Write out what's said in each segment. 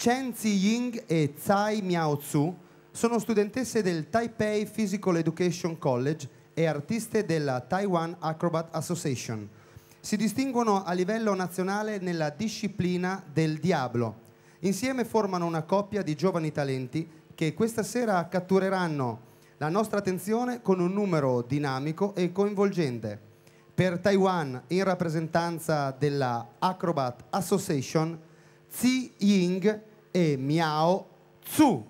Chen Ziying e Tsai Miao Tzu sono studentesse del Taipei Physical Education College e artiste della Taiwan Acrobat Association. Si distinguono a livello nazionale nella disciplina del diablo. Insieme formano una coppia di giovani talenti che questa sera cattureranno la nostra attenzione con un numero dinamico e coinvolgente. Per Taiwan, in rappresentanza della Acrobat Association, Zi Ying e Miao Tzu.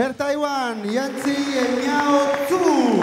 Per Taiwan, Yanzi e Tzu.